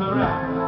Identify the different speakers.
Speaker 1: around.